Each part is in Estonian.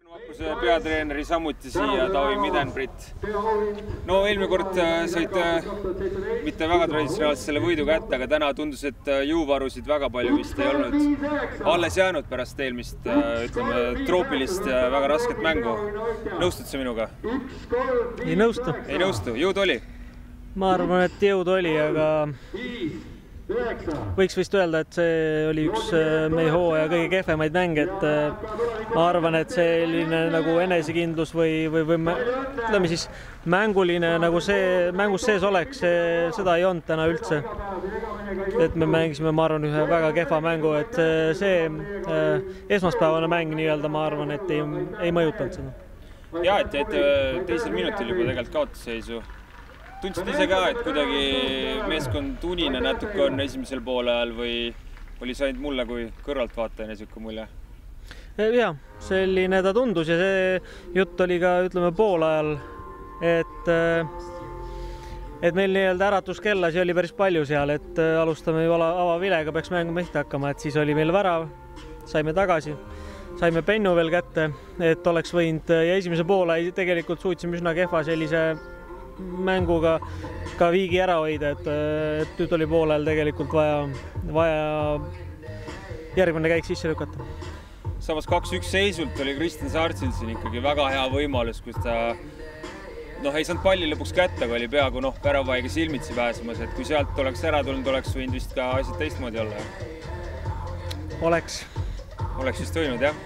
Pärnu Vapruse peatreeneri samuti siia, Taavi Midenbrit. no eelmine kord äh, said äh, mitte väga traditsionaalselt selle võidu kätte, aga täna tundus, et äh, jõuvarusid väga palju vist ei olnud alles jäänud pärast eelmist, ütleme, troopilist ja väga rasket mängu. nõustud sa minuga? ei nõustu. ei nõustu, jõud oli? ma arvan, et jõudu oli, aga võiks vist öelda, et see oli üks äh, meie hooaja kõige kehvemaid mänge, et äh, ma arvan, et selline nagu enesekindlus või, või, või ütleme siis mänguline nagu see, mängus sees oleks, seda ei olnud täna üldse. et me mängisime, ma arvan, ühe väga kehva mängu, et see, see äh, esmaspäevane mäng nii-öelda, ma arvan, et ei, ei mõjutanud seda. ja, et jäite teisel minutil juba tegelikult kaotusseisu tundsid ise ka, et kuidagi meeskond unine natuke on esimesel poolajal või oli see ainult mulle kui kõrvaltvaatajana niisugune mulje? ja selline ta tundus ja see jutt oli ka, ütleme, poolajal, et et meil nii-öelda äratuskellasi oli päris palju seal, et alustame ju avavilega, peaks mängu pihta hakkama, et siis oli meil värav, saime tagasi, saime pennu veel kätte, et oleks võinud ja esimese poole tegelikult suutsime üsna kehva sellise mänguga ka viigi ära hoida, et, et nüüd oli poolel tegelikult vaja, vaja järgmine käik sisse lükata. samas kaks-üks seisult oli Kristjan Saartsil siin ikkagi väga hea võimalus, kus ta noh, ei saanud palli lõpuks kätte, aga oli peaaegu noh, väravaiga silmitsi pääsemas, et kui sealt oleks ära tulnud, oleks võinud vist ka asjad teistmoodi olla. oleks. oleks vist võinud jah.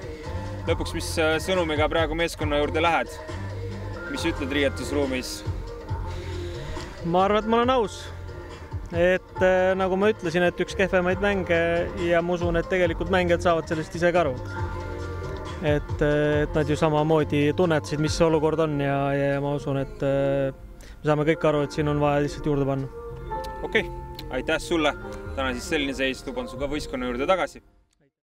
lõpuks, mis sõnumiga praegu meeskonna juurde lähed? mis ütled riietusruumis? Ma arvan, et ma olen aus. et äh, nagu ma ütlesin, et üks kehvemaid mänge ja ma usun, et tegelikult mängijad saavad sellest ise ka aru. et, äh, et nad ju samamoodi tunnetasid, mis see olukord on ja, ja ma usun, et äh, me saame kõik aru, et siin on vaja lihtsalt juurde panna. okei okay., aitäh sulle. täna siis selline seis, luban su ka võistkonna juurde tagasi